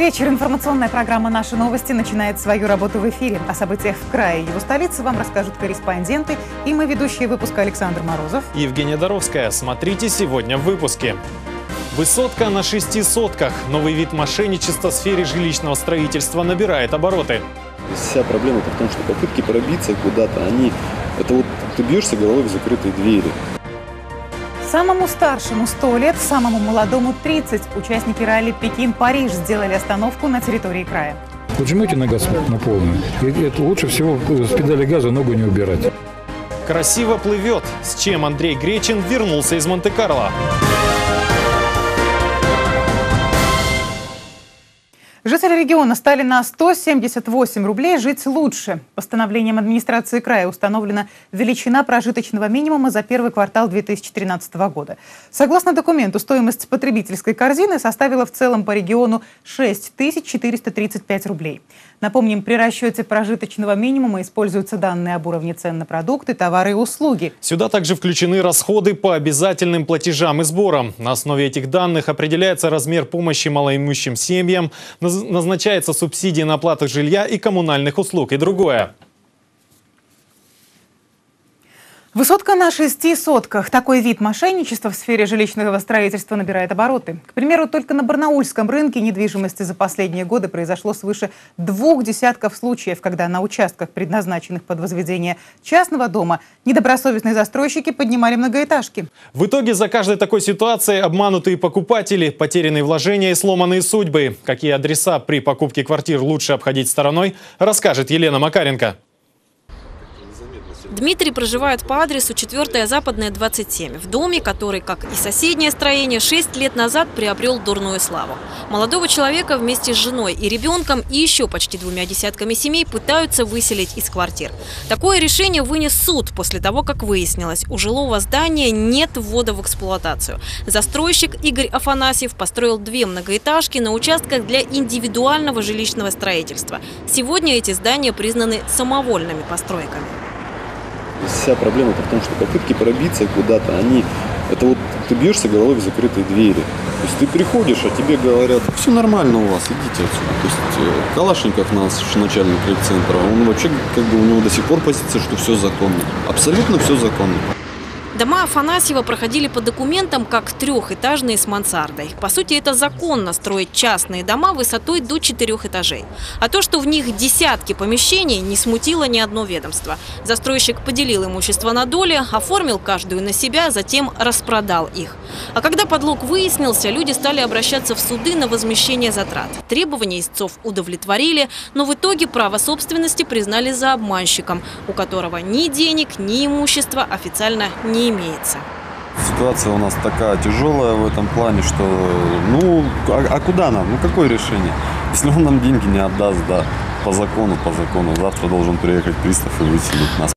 Добрый вечер. Информационная программа «Наши новости» начинает свою работу в эфире. О событиях в крае и его столице вам расскажут корреспонденты и мы, ведущие выпуска Александр Морозов. И Евгения Доровская. Смотрите сегодня в выпуске. Высотка на шести сотках. Новый вид мошенничества в сфере жилищного строительства набирает обороты. Вся проблема в том, что попытки пробиться куда-то, они... Это вот ты бьешься головой в закрытые двери. Самому старшему 100 лет, самому молодому 30. Участники ралли Пекин-Париж сделали остановку на территории края. Вот жмете на газ на полную, и это лучше всего с педали газа ногу не убирать. Красиво плывет, с чем Андрей Гречин вернулся из Монте-Карло. Жители региона стали на 178 рублей жить лучше. Постановлением администрации края установлена величина прожиточного минимума за первый квартал 2013 года. Согласно документу, стоимость потребительской корзины составила в целом по региону 6435 рублей. Напомним, при расчете прожиточного минимума используются данные об уровне цен на продукты, товары и услуги. Сюда также включены расходы по обязательным платежам и сборам. На основе этих данных определяется размер помощи малоимущим семьям, назначается субсидии на оплату жилья и коммунальных услуг и другое. Высотка на шести сотках. Такой вид мошенничества в сфере жилищного строительства набирает обороты. К примеру, только на барнаульском рынке недвижимости за последние годы произошло свыше двух десятков случаев, когда на участках, предназначенных под возведение частного дома, недобросовестные застройщики поднимали многоэтажки. В итоге за каждой такой ситуацией обманутые покупатели, потерянные вложения и сломанные судьбы. Какие адреса при покупке квартир лучше обходить стороной, расскажет Елена Макаренко. Дмитрий проживает по адресу 4 Западная, 27, в доме, который, как и соседнее строение, 6 лет назад приобрел дурную славу. Молодого человека вместе с женой и ребенком и еще почти двумя десятками семей пытаются выселить из квартир. Такое решение вынес суд после того, как выяснилось, у жилого здания нет ввода в эксплуатацию. Застройщик Игорь Афанасьев построил две многоэтажки на участках для индивидуального жилищного строительства. Сегодня эти здания признаны самовольными постройками. Вся проблема в том, что попытки пробиться куда-то, они... Это вот ты бьешься головой в закрытые двери. То есть ты приходишь, а тебе говорят, все нормально у вас, идите отсюда. То есть э, Калашников, наш начальник центра, он вообще, как бы у него до сих пор позиция, что все законно. Абсолютно все законно. Дома Афанасьева проходили по документам как трехэтажные с мансардой. По сути, это законно строить частные дома высотой до четырех этажей. А то, что в них десятки помещений, не смутило ни одно ведомство. Застройщик поделил имущество на доли, оформил каждую на себя, затем распродал их. А когда подлог выяснился, люди стали обращаться в суды на возмещение затрат. Требования истцов удовлетворили, но в итоге право собственности признали за обманщиком, у которого ни денег, ни имущества официально не имеется. Ситуация у нас такая тяжелая в этом плане, что ну а, а куда нам? Ну какое решение? Если он нам деньги не отдаст, да, по закону, по закону, завтра должен приехать пристав и выселить нас.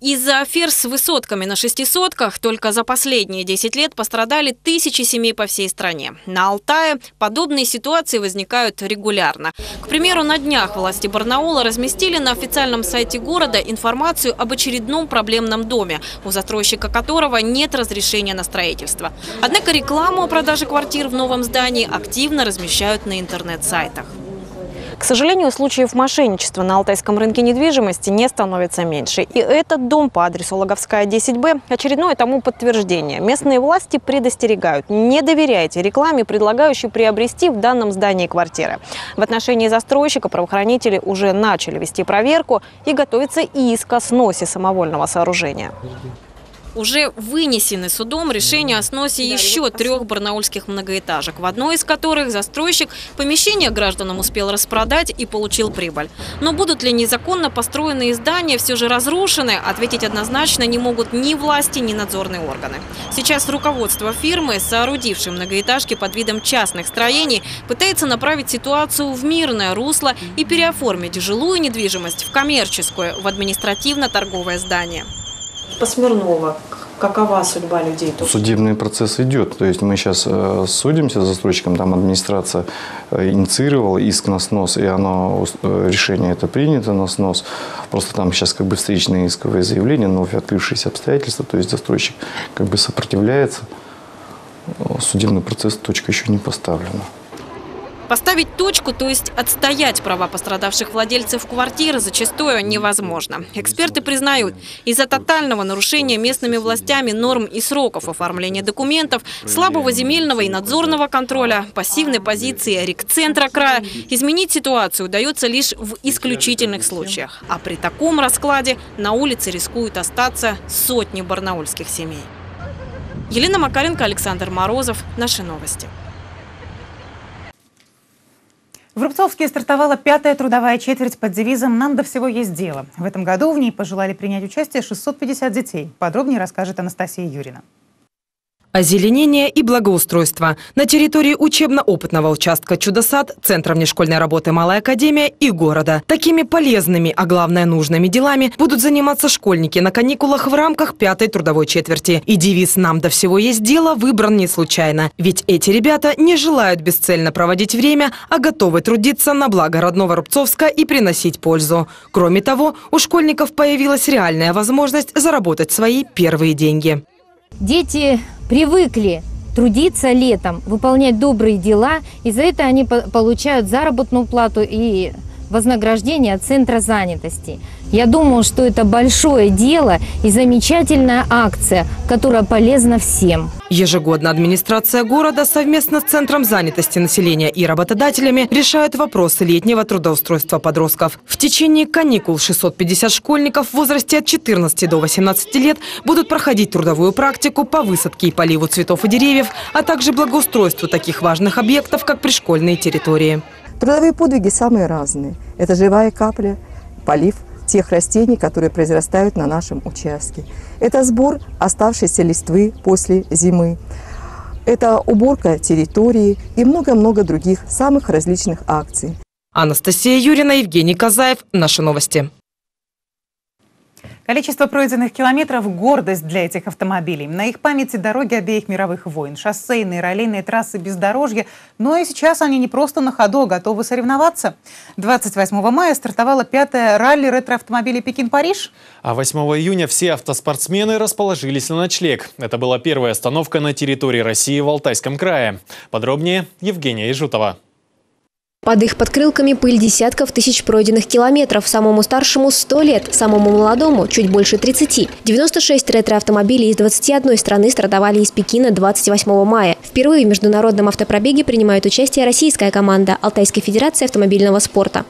Из-за афер с высотками на шестисотках только за последние 10 лет пострадали тысячи семей по всей стране. На Алтае подобные ситуации возникают регулярно. К примеру, на днях власти Барнаула разместили на официальном сайте города информацию об очередном проблемном доме, у застройщика которого нет разрешения на строительство. Однако рекламу о продаже квартир в новом здании активно размещают на интернет-сайтах. К сожалению, случаев мошенничества на алтайском рынке недвижимости не становится меньше. И этот дом по адресу Логовская, 10Б – очередное тому подтверждение. Местные власти предостерегают. Не доверяйте рекламе, предлагающей приобрести в данном здании квартиры. В отношении застройщика правоохранители уже начали вести проверку и готовится иск о сносе самовольного сооружения. Уже вынесены судом решение о сносе еще трех барнаульских многоэтажек, в одной из которых застройщик помещение гражданам успел распродать и получил прибыль. Но будут ли незаконно построенные здания все же разрушены, ответить однозначно не могут ни власти, ни надзорные органы. Сейчас руководство фирмы, соорудившей многоэтажки под видом частных строений, пытается направить ситуацию в мирное русло и переоформить жилую недвижимость в коммерческую, в административно-торговое здание по Смирнова, какова судьба людей? Тут? Судебный процесс идет. То есть мы сейчас э, судимся с застройщиком, там администрация э, инициировала иск на снос, и оно, э, решение это принято на снос. Просто там сейчас как бы встречные исковые заявления, вновь открывшиеся обстоятельства, то есть застройщик как бы сопротивляется. Судебный процесс, точка еще не поставлена. Поставить точку, то есть отстоять права пострадавших владельцев квартир, зачастую невозможно. Эксперты признают, из-за тотального нарушения местными властями норм и сроков оформления документов, слабого земельного и надзорного контроля, пассивной позиции рекцентра края, изменить ситуацию удается лишь в исключительных случаях. А при таком раскладе на улице рискуют остаться сотни барнаульских семей. Елена Макаренко, Александр Морозов. Наши новости. В Рубцовске стартовала пятая трудовая четверть под девизом «Нам до всего есть дело». В этом году в ней пожелали принять участие 650 детей. Подробнее расскажет Анастасия Юрина. Озеленение и благоустройство. На территории учебно-опытного участка «Чудо-сад», Центра внешкольной работы «Малая академия» и города. Такими полезными, а главное нужными делами будут заниматься школьники на каникулах в рамках пятой трудовой четверти. И девиз «Нам до всего есть дело» выбран не случайно. Ведь эти ребята не желают бесцельно проводить время, а готовы трудиться на благо родного Рубцовска и приносить пользу. Кроме того, у школьников появилась реальная возможность заработать свои первые деньги. Дети привыкли трудиться летом, выполнять добрые дела, и за это они получают заработную плату и вознаграждение от Центра занятости. Я думаю, что это большое дело и замечательная акция, которая полезна всем. Ежегодно администрация города совместно с Центром занятости населения и работодателями решают вопросы летнего трудоустройства подростков. В течение каникул 650 школьников в возрасте от 14 до 18 лет будут проходить трудовую практику по высадке и поливу цветов и деревьев, а также благоустройству таких важных объектов, как пришкольные территории. Трудовые подвиги самые разные. Это живая капля, полив тех растений, которые произрастают на нашем участке. Это сбор оставшейся листвы после зимы. Это уборка территории и много-много других самых различных акций. Анастасия Юрина, Евгений Казаев. Наши новости. Количество пройденных километров – гордость для этих автомобилей. На их памяти дороги обеих мировых войн, шоссейные, раллийные трассы бездорожья. Но и сейчас они не просто на ходу, а готовы соревноваться. 28 мая стартовала пятая ралли ретроавтомобилей Пекин-Париж. А 8 июня все автоспортсмены расположились на ночлег. Это была первая остановка на территории России в Алтайском крае. Подробнее Евгения Ижутова. Под их подкрылками пыль десятков тысяч пройденных километров. Самому старшему 100 лет, самому молодому чуть больше 30. 96 ретро-автомобилей из 21 страны стартовали из Пекина 28 мая. Впервые в международном автопробеге принимает участие российская команда Алтайской Федерации автомобильного спорта.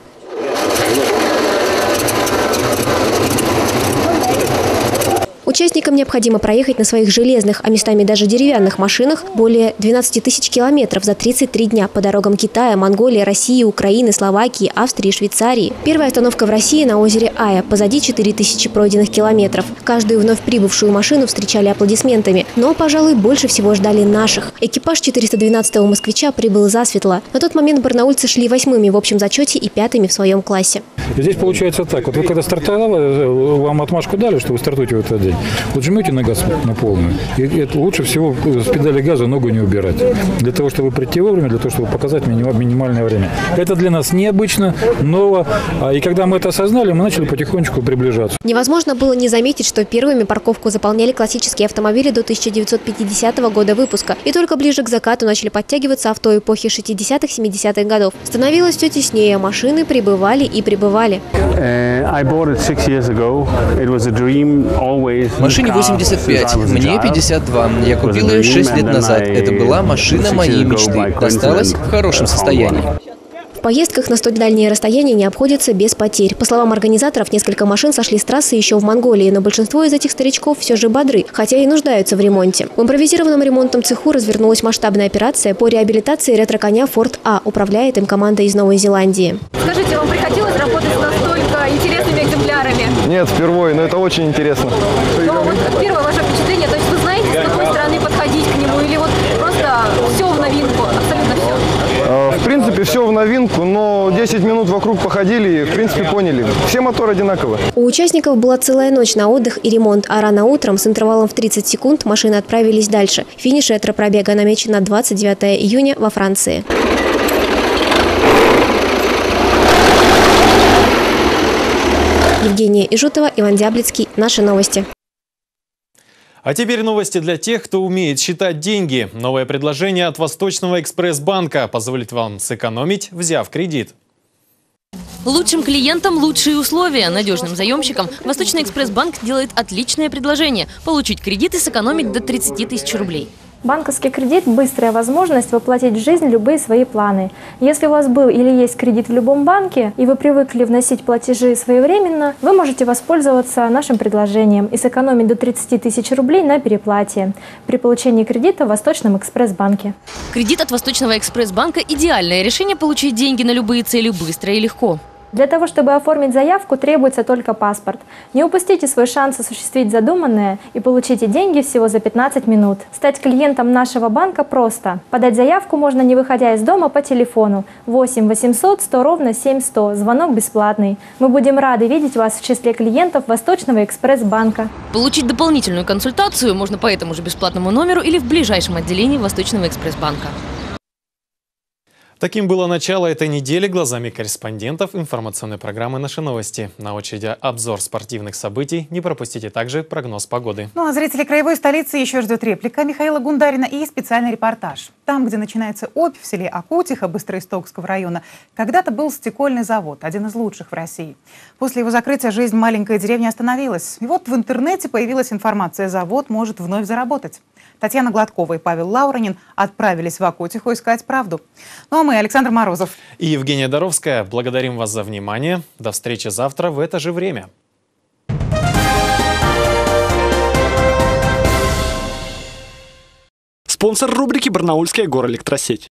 Участникам необходимо проехать на своих железных, а местами даже деревянных машинах более 12 тысяч километров за 33 дня по дорогам Китая, Монголии, России, Украины, Словакии, Австрии Швейцарии. Первая остановка в России на озере Ая. Позади 4 тысячи пройденных километров. Каждую вновь прибывшую машину встречали аплодисментами. Но, пожалуй, больше всего ждали наших. Экипаж 412-го «Москвича» прибыл засветло. На тот момент барнаульцы шли восьмыми в общем зачете и пятыми в своем классе. Здесь получается так. Вот вы когда стартовали, вам отмашку дали, что вы стартуете в этот день. Вот жмете на газ на полную. И это лучше всего с педали газа ногу не убирать. Для того, чтобы прийти вовремя, для того, чтобы показать минимальное время. Это для нас необычно, ново. А И когда мы это осознали, мы начали потихонечку приближаться. Невозможно было не заметить, что первыми парковку заполняли классические автомобили до 1950 года выпуска. И только ближе к закату начали подтягиваться авто эпохи 60-70-х годов. Становилось все теснее, машины прибывали и прибывали. Uh, Машине 85, мне 52. Я купил ее 6 лет назад. Это была машина моей мечты. Досталась в хорошем состоянии. В поездках на столь дальние расстояния не обходится без потерь. По словам организаторов, несколько машин сошли с трассы еще в Монголии, но большинство из этих старичков все же бодры, хотя и нуждаются в ремонте. В импровизированном ремонтном цеху развернулась масштабная операция по реабилитации ретро-коня Форд А. Управляет им команда из Новой Зеландии. Скажите, вам приходилось работать с настолько интересными экземплярами? Нет, впервые, но это очень интересно. Ну, вот первое ваше впечатление, то есть вы знаете, с какой стороны подходить к нему, или вот просто все в новинку, абсолютно все? А, в принципе, все в новинку, но 10 минут вокруг походили и, в принципе, поняли. Все моторы одинаковые. У участников была целая ночь на отдых и ремонт, а рано утром с интервалом в 30 секунд машины отправились дальше. Финиш ретро-пробега намечен на 29 июня во Франции. Евгения Ижутова, Иван Дяблицкий. Наши новости. А теперь новости для тех, кто умеет считать деньги. Новое предложение от Восточного экспресс-банка позволит вам сэкономить, взяв кредит. Лучшим клиентам лучшие условия. Надежным заемщикам Восточный экспресс-банк делает отличное предложение – получить кредит и сэкономить до 30 тысяч рублей. Банковский кредит – быстрая возможность воплотить в жизнь любые свои планы. Если у вас был или есть кредит в любом банке, и вы привыкли вносить платежи своевременно, вы можете воспользоваться нашим предложением и сэкономить до 30 тысяч рублей на переплате при получении кредита в Восточном экспресс-банке. Кредит от Восточного экспресс-банка – идеальное решение получить деньги на любые цели быстро и легко. Для того, чтобы оформить заявку, требуется только паспорт. Не упустите свой шанс осуществить задуманное и получите деньги всего за 15 минут. Стать клиентом нашего банка просто. Подать заявку можно не выходя из дома по телефону 8 800 100 ровно 7100. Звонок бесплатный. Мы будем рады видеть вас в числе клиентов Восточного экспресс-банка. Получить дополнительную консультацию можно по этому же бесплатному номеру или в ближайшем отделении Восточного экспресс-банка. Таким было начало этой недели глазами корреспондентов информационной программы «Наши новости». На очереди обзор спортивных событий. Не пропустите также прогноз погоды. Ну а зрители краевой столицы еще ждет реплика Михаила Гундарина и специальный репортаж. Там, где начинается Обь, в селе Акутиха Быстроистокского района, когда-то был стекольный завод, один из лучших в России. После его закрытия жизнь маленькой деревни остановилась. И вот в интернете появилась информация, завод может вновь заработать. Татьяна Гладкова и Павел Лауранин отправились в Акутиху искать правду. Ну а мы, Александр Морозов. И Евгения Доровская. Благодарим вас за внимание. До встречи завтра в это же время. Спонсор рубрики «Барнаульская горэлектросеть».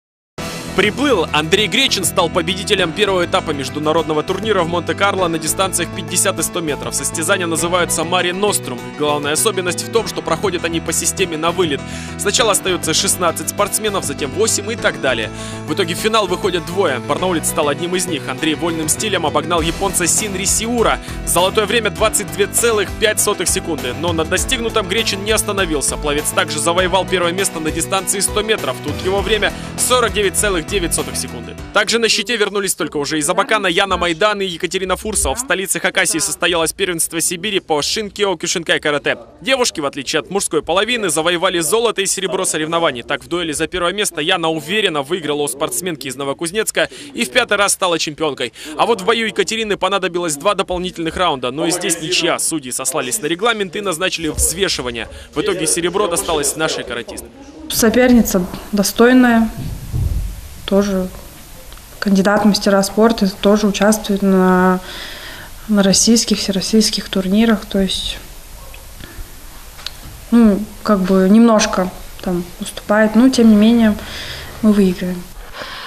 Приплыл. Андрей Гречин стал победителем первого этапа международного турнира в Монте-Карло на дистанциях 50 и 100 метров. Состязания называются Мари Нострум. Главная особенность в том, что проходят они по системе на вылет. Сначала остается 16 спортсменов, затем 8 и так далее. В итоге в финал выходят двое. Барнаулец стал одним из них. Андрей вольным стилем обогнал японца Синри Сиура. Золотое время 22,5 секунды. Но на достигнутом Гречин не остановился. Пловец также завоевал первое место на дистанции 100 метров. Тут его время 49,9 9 секунды. Также на щите вернулись только уже из Абакана Яна Майдан и Екатерина Фурсова. В столице Хакасии состоялось первенство Сибири по шинкио кюшинкай карате. Девушки, в отличие от мужской половины, завоевали золото и серебро соревнований. Так, в дуэли за первое место Яна уверенно выиграла у спортсменки из Новокузнецка и в пятый раз стала чемпионкой. А вот в бою Екатерины понадобилось два дополнительных раунда, но и здесь ничья. Судьи сослались на регламент и назначили взвешивание. В итоге серебро досталось нашей каратистке. Соперница достойная, тоже кандидат мастера спорта, тоже участвует на, на российских, всероссийских турнирах. То есть, ну, как бы немножко там уступает, но тем не менее мы выиграем.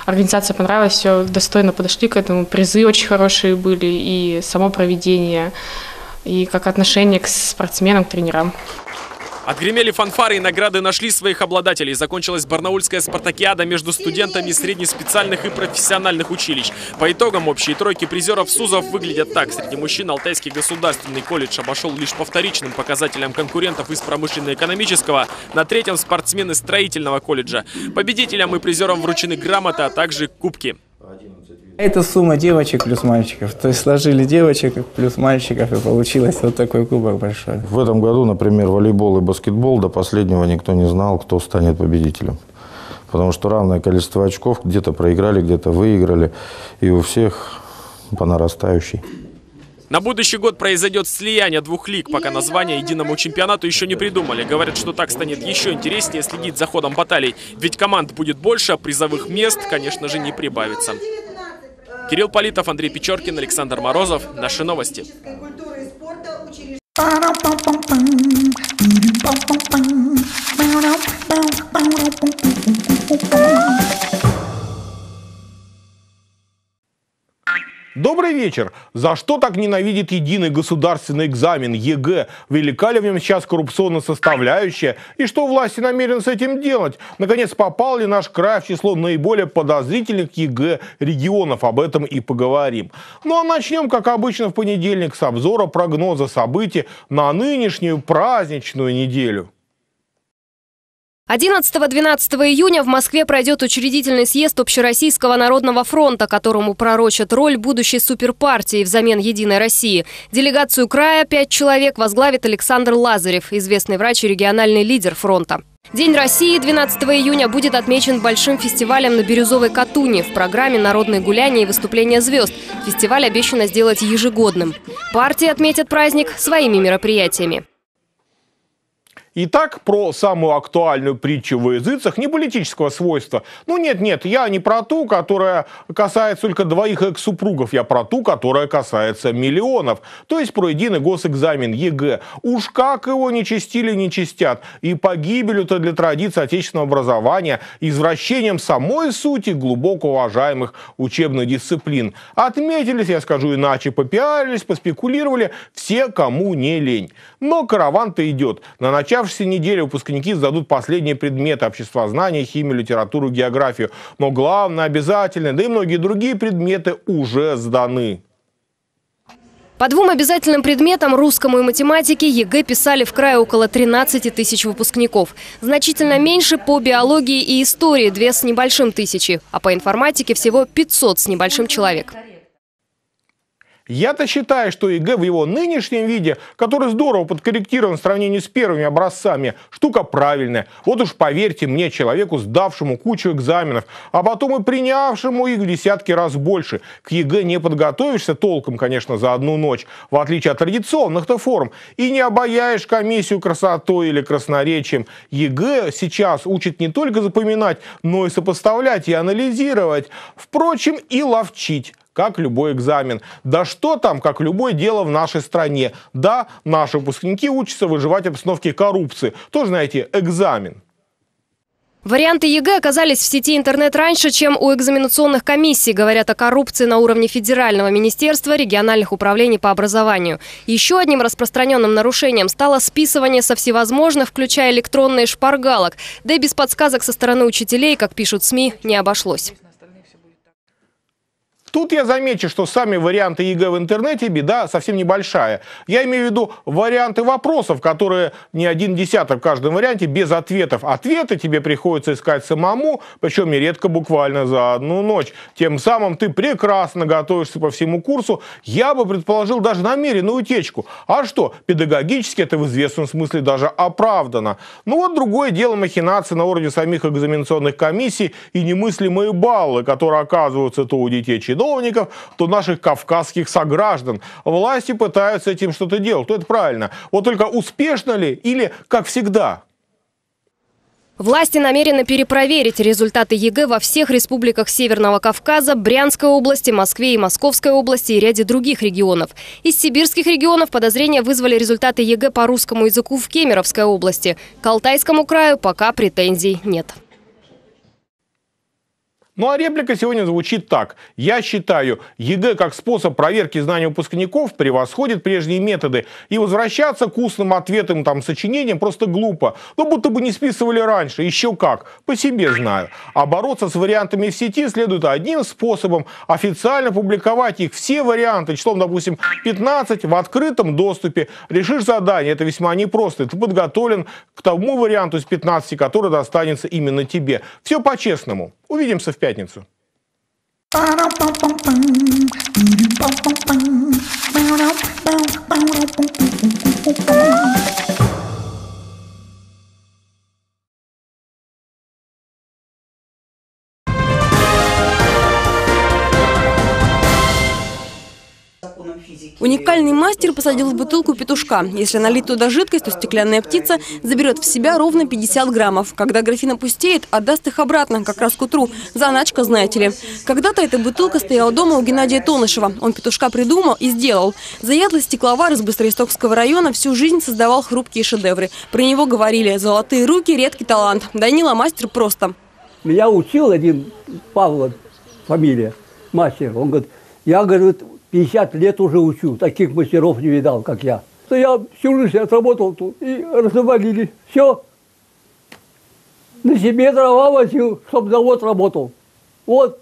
Организация понравилась, все достойно подошли к этому. Призы очень хорошие были, и само проведение, и как отношение к спортсменам, к тренерам. Отгремели фанфары и награды нашли своих обладателей. Закончилась барнаульская спартакиада между студентами среднеспециальных и профессиональных училищ. По итогам общей тройки призеров СУЗов выглядят так. Среди мужчин Алтайский государственный колледж обошел лишь по вторичным показателям конкурентов из промышленно-экономического. На третьем спортсмены строительного колледжа. Победителям и призерам вручены грамоты, а также кубки. Это сумма девочек плюс мальчиков. То есть сложили девочек плюс мальчиков, и получилось вот такой кубок большой. В этом году, например, волейбол и баскетбол до последнего никто не знал, кто станет победителем. Потому что равное количество очков где-то проиграли, где-то выиграли. И у всех по нарастающей. На будущий год произойдет слияние двух лиг, пока название единому чемпионату еще не придумали. Говорят, что так станет еще интереснее следить за ходом баталий. Ведь команд будет больше, а призовых мест, конечно же, не прибавится. Кирилл Политов, Андрей Печоркин, Александр Морозов. Наши новости. Добрый вечер. За что так ненавидит единый государственный экзамен ЕГЭ? Велика ли в нем сейчас коррупционная составляющая? И что власти намерены с этим делать? Наконец, попал ли наш край в число наиболее подозрительных ЕГЭ регионов? Об этом и поговорим. Ну а начнем, как обычно, в понедельник с обзора прогноза событий на нынешнюю праздничную неделю. 11-12 июня в Москве пройдет учредительный съезд Общероссийского народного фронта, которому пророчат роль будущей суперпартии взамен «Единой России». Делегацию края, пять человек, возглавит Александр Лазарев, известный врач и региональный лидер фронта. День России 12 июня будет отмечен большим фестивалем на Бирюзовой Катуне в программе «Народные гуляния и выступления звезд». Фестиваль обещано сделать ежегодным. Партии отметят праздник своими мероприятиями. Итак, про самую актуальную притчу во языцех не политического свойства. Ну нет-нет, я не про ту, которая касается только двоих экс-супругов, я про ту, которая касается миллионов. То есть про единый госэкзамен ЕГЭ. Уж как его не честили, не честят. И погибелью-то для традиции отечественного образования, извращением самой сути глубоко уважаемых учебных дисциплин. Отметились, я скажу иначе, попиарились, поспекулировали все, кому не лень. Но караван-то идет. На начало начавшейся неделе выпускники сдадут последние предметы обществознание, химию, литературу, географию. Но главное, обязательно, да и многие другие предметы уже сданы. По двум обязательным предметам, русскому и математике, ЕГЭ писали в крае около 13 тысяч выпускников. Значительно меньше по биологии и истории – две с небольшим тысячи, а по информатике всего 500 с небольшим человек. Я-то считаю, что ЕГЭ в его нынешнем виде, который здорово подкорректирован в сравнении с первыми образцами, штука правильная. Вот уж поверьте мне, человеку, сдавшему кучу экзаменов, а потом и принявшему их в десятки раз больше. К ЕГЭ не подготовишься толком, конечно, за одну ночь, в отличие от традиционных-то форм, и не обаяешь комиссию красотой или красноречием. ЕГЭ сейчас учит не только запоминать, но и сопоставлять и анализировать. Впрочем, и ловчить как любой экзамен. Да что там, как любое дело в нашей стране. Да, наши выпускники учатся выживать в обстановке коррупции. Тоже, знаете, экзамен. Варианты ЕГЭ оказались в сети интернет раньше, чем у экзаменационных комиссий, говорят о коррупции на уровне федерального министерства региональных управлений по образованию. Еще одним распространенным нарушением стало списывание со всевозможных, включая электронные шпаргалок. Да и без подсказок со стороны учителей, как пишут СМИ, не обошлось. Тут я замечу, что сами варианты ЕГЭ в интернете беда совсем небольшая. Я имею в виду варианты вопросов, которые не один десяток в каждом варианте без ответов. Ответы тебе приходится искать самому, причем нередко буквально за одну ночь. Тем самым ты прекрасно готовишься по всему курсу. Я бы предположил даже намеренную утечку. А что, педагогически это в известном смысле даже оправдано. Ну вот другое дело махинации на уровне самих экзаменационных комиссий и немыслимые баллы, которые оказываются то у детей чиновников, то наших кавказских сограждан. Власти пытаются с этим что-то делать. То это правильно. Вот только успешно ли или как всегда? Власти намерены перепроверить результаты ЕГЭ во всех республиках Северного Кавказа, Брянской области, Москве и Московской области и ряде других регионов. Из сибирских регионов подозрения вызвали результаты ЕГЭ по русскому языку в Кемеровской области. К Алтайскому краю пока претензий нет. Ну а реплика сегодня звучит так. Я считаю, ЕГЭ как способ проверки знаний выпускников превосходит прежние методы. И возвращаться к устным ответам, там, сочинениям просто глупо. Ну будто бы не списывали раньше. Еще как. По себе знаю. А бороться с вариантами в сети следует одним способом. Официально публиковать их все варианты. Числом, допустим, 15 в открытом доступе. Решишь задание. Это весьма непросто. Ты подготовлен к тому варианту из 15, который достанется именно тебе. Все по-честному. Увидимся в пятницу пятницу. Thank you. Уникальный мастер посадил в бутылку петушка. Если налить туда жидкость, то стеклянная птица заберет в себя ровно 50 граммов. Когда графин опустеет, отдаст их обратно, как раз к утру. Заначка, знаете ли. Когда-то эта бутылка стояла дома у Геннадия Тонышева. Он петушка придумал и сделал. Заядлый стекловар из Быстроистокского района всю жизнь создавал хрупкие шедевры. Про него говорили «золотые руки, редкий талант». Данила мастер просто. Меня учил один Павлов, фамилия, мастер. Он говорит, я, говорит, 50 лет уже учу, таких мастеров не видал, как я. То я всю жизнь отработал тут и развалили. Все. На себе дрова возил, чтобы завод работал. Вот.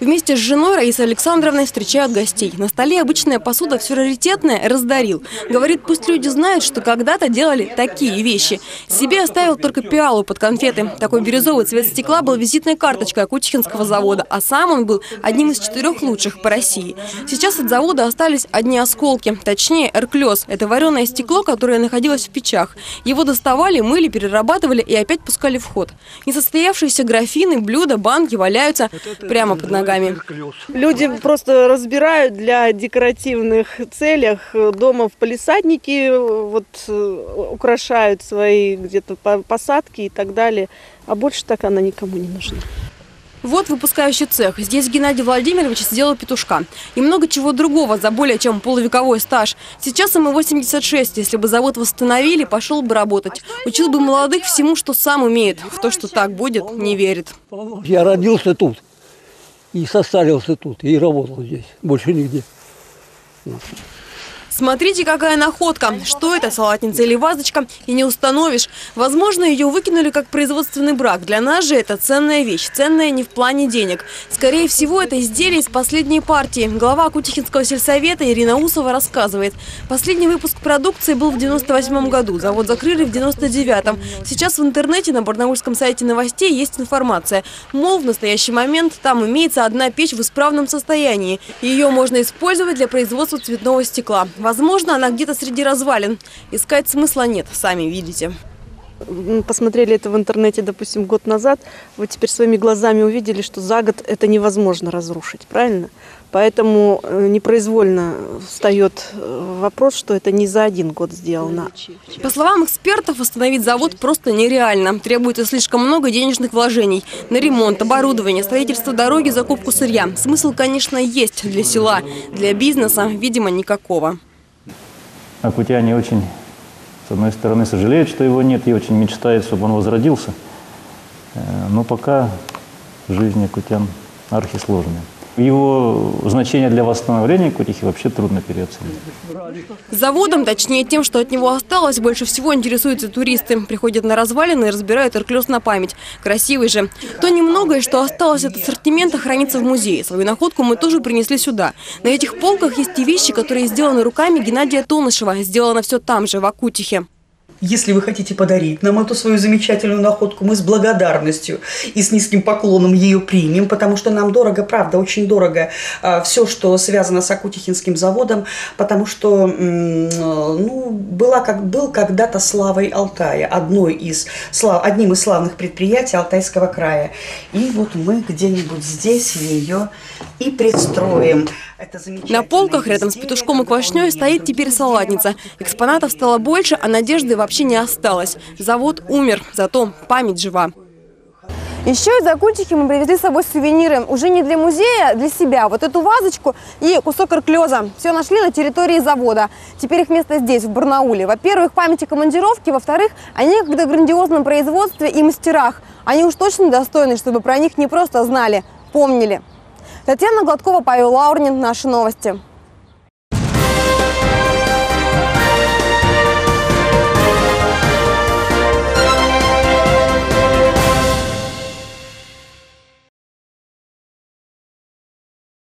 Вместе с женой Раисой Александровной встречают гостей. На столе обычная посуда, все раритетное, раздарил. Говорит, пусть люди знают, что когда-то делали такие вещи. Себе оставил только пиалу под конфеты. Такой бирюзовый цвет стекла был визитной карточкой Акутихинского завода, а сам он был одним из четырех лучших по России. Сейчас от завода остались одни осколки, точнее эрклез. Это вареное стекло, которое находилось в печах. Его доставали, мыли, перерабатывали и опять пускали в ход. Несостоявшиеся графины, блюда, банки валяются прямо под ногами ногами. Люди просто разбирают для декоративных целях. Дома в полисаднике вот, э, украшают свои где-то посадки и так далее. А больше так она никому не нужна. Вот выпускающий цех. Здесь Геннадий Владимирович сделал петушка. И много чего другого за более чем полувековой стаж. Сейчас ему 86. Если бы завод восстановили, пошел бы работать. Учил бы молодых всему, что сам умеет. В то, что так будет, не верит. Я родился тут и состарился тут, и работал здесь, больше нигде. Смотрите, какая находка. Что это, салатница или вазочка, и не установишь. Возможно, ее выкинули как производственный брак. Для нас же это ценная вещь. Ценная не в плане денег. Скорее всего, это изделие из последней партии. Глава Кутихинского сельсовета Ирина Усова рассказывает. Последний выпуск продукции был в 98 году. Завод закрыли в 99-м. Сейчас в интернете на барнаульском сайте новостей есть информация. Мол, в настоящий момент там имеется одна печь в исправном состоянии. Ее можно использовать для производства цветного стекла. Возможно, она где-то среди развалин. Искать смысла нет, сами видите. Посмотрели это в интернете, допустим, год назад. Вы теперь своими глазами увидели, что за год это невозможно разрушить, правильно? Поэтому э, непроизвольно встает э, вопрос, что это не за один год сделано. По словам экспертов, восстановить завод просто нереально. Требуется слишком много денежных вложений на ремонт, оборудование, строительство дороги, закупку сырья. Смысл, конечно, есть для села. Для бизнеса, видимо, никакого. Акутяне очень, с одной стороны, сожалеют, что его нет, и очень мечтают, чтобы он возродился. Э, но пока жизнь акутян архисложная. Его значение для восстановления Кутихи вообще трудно переоценить. Заводом, точнее тем, что от него осталось, больше всего интересуются туристы. Приходят на развалины и разбирают Эрклес на память. Красивый же. То немногое, что осталось от ассортимента, хранится в музее. Свою находку мы тоже принесли сюда. На этих полках есть и вещи, которые сделаны руками Геннадия Тонышева. Сделано все там же, в Акутихе. Если вы хотите подарить нам эту свою замечательную находку, мы с благодарностью и с низким поклоном ее примем, потому что нам дорого, правда, очень дорого а, все, что связано с Акутихинским заводом, потому что ну, была, как, был когда-то славой Алтая, одной из, слав, одним из славных предприятий Алтайского края. И вот мы где-нибудь здесь ее и пристроим. На полках рядом с петушком и квашней стоит теперь салатница. Экспонатов стало больше, а надежды вообще не осталось. Завод умер, зато память жива. Еще из Акутихи мы привезли с собой сувениры. Уже не для музея, а для себя. Вот эту вазочку и кусок арклеза. Все нашли на территории завода. Теперь их место здесь, в Барнауле. Во-первых, памяти командировки. Во-вторых, они когда в грандиозном производстве и мастерах. Они уж точно достойны, чтобы про них не просто знали, помнили. Татьяна Гладкова, Павел Лаурнин. Наши новости.